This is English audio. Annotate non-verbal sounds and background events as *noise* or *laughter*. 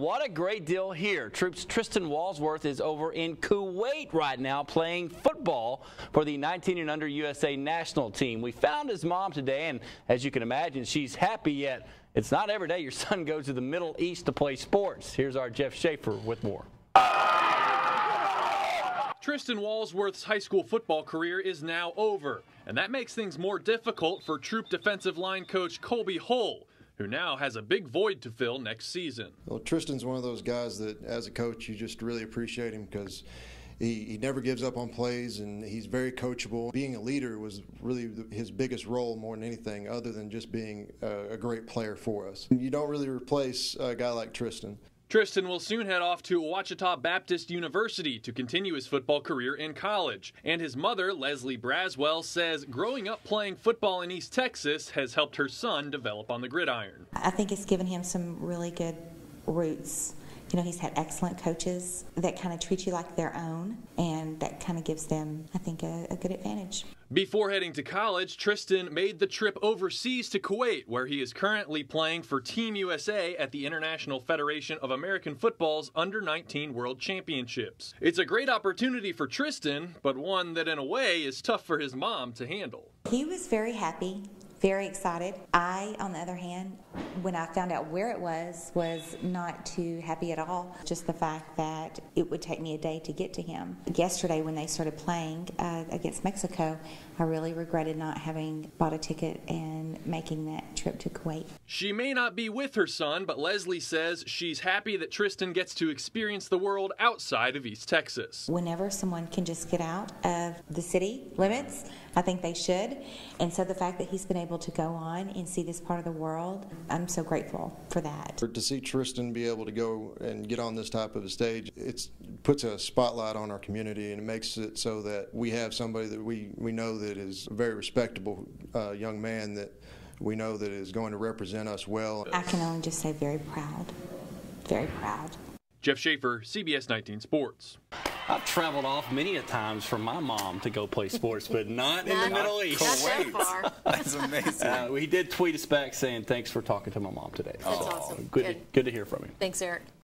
What a great deal here. Troup's Tristen Walsworth is over in Kuwait right now playing football for the 19 and under USA national team. We found his mom today, and as you can imagine, she's happy yet. It's not every day your son *laughs* goes to the Middle East to play sports. Here's our Jeff Schaefer with more. Tristen Walsworth's high school football career is now over, and that makes things more difficult for Troup defensive line coach Colby Hull, who now has a big void to fill next season. Well, Tristen's one of those guys that, as a coach, you just really appreciate him because he, he never gives up on plays and he's very coachable. Being a leader was really his biggest role more than anything, other than just being a, a great player for us. You don't really replace a guy like Tristen. Tristen will soon head off to Ouachita Baptist University to continue his football career in college. And his mother, Leslie Braswell, says growing up playing football in East Texas has helped her son develop on the gridiron. I think it's given him some really good roots you know, he's had excellent coaches that kind of treat you like their own, and that kind of gives them, I think, a, a good advantage. Before heading to college, Tristen made the trip overseas to Kuwait, where he is currently playing for Team USA at the International Federation of American Football's Under 19 World Championships. It's a great opportunity for Tristen, but one that in a way is tough for his mom to handle. He was very happy very excited. I, on the other hand, when I found out where it was, was not too happy at all. Just the fact that it would take me a day to get to him. Yesterday, when they started playing uh, against Mexico, I really regretted not having bought a ticket and making that trip to Kuwait. She may not be with her son, but Leslie says she's happy that Tristen gets to experience the world outside of East Texas. Whenever someone can just get out of the city limits, I think they should. And so the fact that he's been able to go on and see this part of the world, I'm so grateful for that. To see Tristen be able to go and get on this type of a stage, it puts a spotlight on our community and it makes it so that we have somebody that we, we know that is a very respectable uh, young man that we know that is going to represent us well. I can only just say very proud. Very proud. Jeff Schaefer, CBS 19 Sports. I've traveled off many a times for my mom to go play sports, but *laughs* not, in the Middle East. Not that far. *laughs* That's amazing. Uh, he did tweet us back saying thanks for talking to my mom today. That's so, awesome. Good, good. To, good to hear from you. Thanks, Eric.